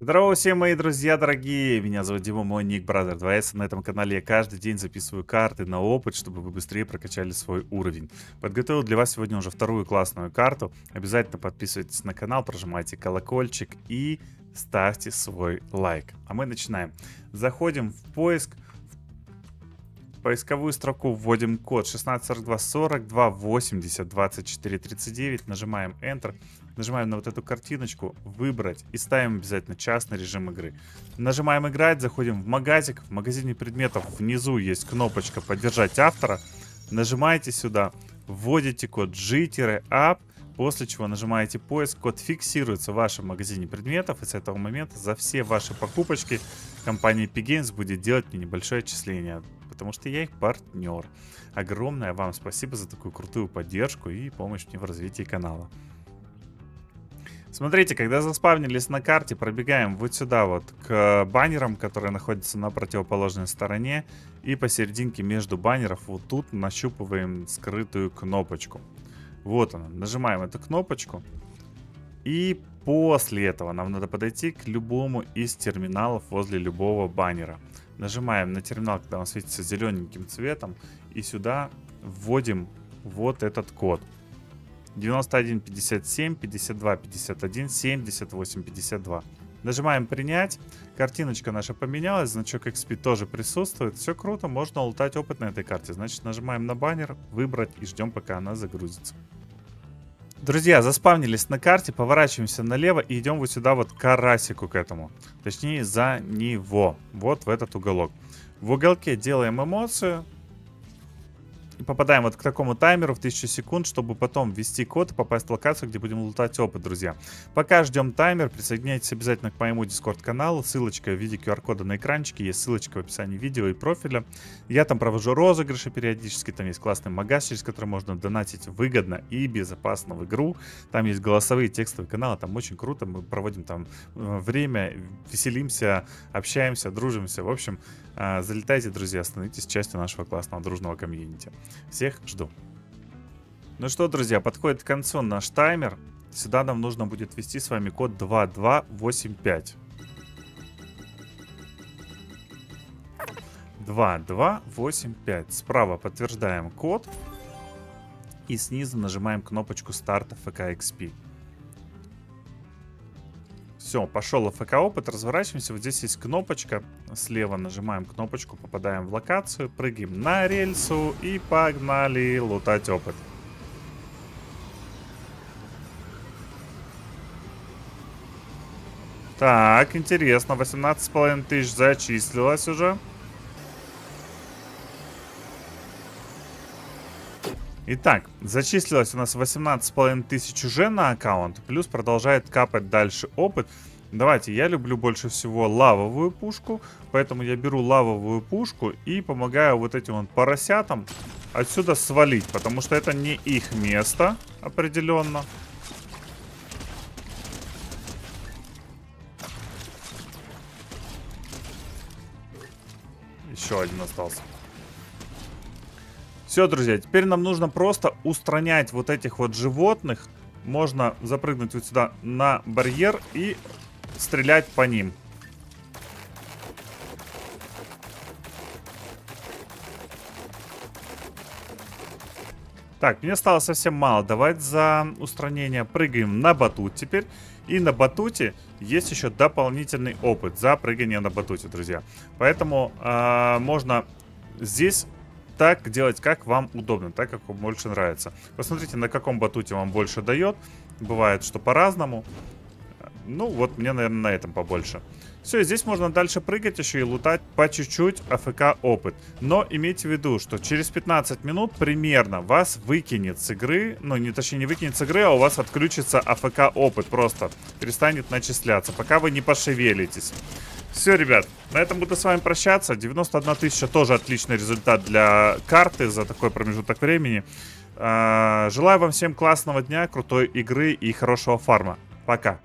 Здорово всем мои друзья дорогие, меня зовут Дима, мой ник Brother 2S, на этом канале я каждый день записываю карты на опыт, чтобы вы быстрее прокачали свой уровень. Подготовил для вас сегодня уже вторую классную карту, обязательно подписывайтесь на канал, прожимайте колокольчик и ставьте свой лайк. А мы начинаем. Заходим в поиск, в поисковую строку вводим код 1642 42 80 24 39, нажимаем Enter, нажимаем на вот эту картиночку, выбрать и ставим обязательно частный режим игры. Нажимаем играть, заходим в магазик, в магазине предметов внизу есть кнопочка поддержать автора, нажимаете сюда, вводите код G-UP, после чего нажимаете поиск, код фиксируется в вашем магазине предметов, и с этого момента за все ваши покупочки компания Epic будет делать мне небольшое отчисление потому что я их партнер. Огромное вам спасибо за такую крутую поддержку и помощь мне в развитии канала. Смотрите, когда заспавнились на карте, пробегаем вот сюда вот к баннерам, которые находятся на противоположной стороне. И посерединке между баннеров вот тут нащупываем скрытую кнопочку. Вот она. Нажимаем эту кнопочку. И после этого нам надо подойти к любому из терминалов возле любого баннера. Нажимаем на терминал, когда он светится зелененьким цветом. И сюда вводим вот этот код. 91 57 52 51 78 52. Нажимаем принять. Картиночка наша поменялась, значок XP тоже присутствует. Все круто, можно улутать опыт на этой карте. Значит, нажимаем на баннер, выбрать и ждем, пока она загрузится. Друзья, заспавнились на карте, поворачиваемся налево и идем вот сюда вот к карасику к этому. Точнее, за него. Вот в этот уголок. В уголке делаем эмоцию, попадаем вот к такому таймеру в 1000 секунд, чтобы потом ввести код и попасть в локацию, где будем лутать опыт, друзья. Пока ждем таймер, присоединяйтесь обязательно к моему дискорд-каналу. Ссылочка в виде QR-кода на экранчике, есть ссылочка в описании видео и профиля. Я там провожу розыгрыши периодически, там есть классный магаз, через который можно донатить выгодно и безопасно в игру. Там есть голосовые текстовые каналы, там очень круто, мы проводим там э, время, веселимся, общаемся, дружимся. В общем, э, залетайте, друзья, становитесь частью нашего классного дружного комьюнити. Всех жду. Ну что, друзья, подходит к концу наш таймер. Сюда нам нужно будет ввести с вами код 2285. 2285. Справа подтверждаем код. И снизу нажимаем кнопочку старта ФК XP. Все, пошел АФК опыт, разворачиваемся. Вот здесь есть кнопочка. Слева нажимаем кнопочку, попадаем в локацию, прыгаем на рельсу и погнали лутать опыт. Так, интересно, 18,5 тысяч зачислилось уже. Итак, зачислилось у нас 18,5 тысяч уже на аккаунт, плюс продолжает капать дальше опыт. Давайте, я люблю больше всего лавовую пушку, поэтому я беру лавовую пушку и помогаю вот этим вот поросятам отсюда свалить, потому что это не их место определенно. Еще один остался. Все, друзья, теперь нам нужно просто устранять вот этих вот животных. Можно запрыгнуть вот сюда на барьер и стрелять по ним. Так, мне стало совсем мало. Давайте за устранение прыгаем на батут теперь. И на батуте есть еще дополнительный опыт за прыгание на батуте, друзья. Поэтому э, можно здесь так делать, как вам удобно, так, как вам больше нравится. Посмотрите, на каком батуте вам больше дает. Бывает, что по-разному. Ну, вот мне, наверное, на этом побольше. Все, здесь можно дальше прыгать еще и лутать по чуть-чуть АФК опыт. Но имейте в виду, что через 15 минут примерно вас выкинет с игры, ну, не точнее не выкинет с игры, а у вас отключится АФК опыт, просто перестанет начисляться, пока вы не пошевелитесь. Все, ребят, на этом буду с вами прощаться. 91 тысяча тоже отличный результат для карты за такой промежуток времени. А, желаю вам всем классного дня, крутой игры и хорошего фарма. Пока.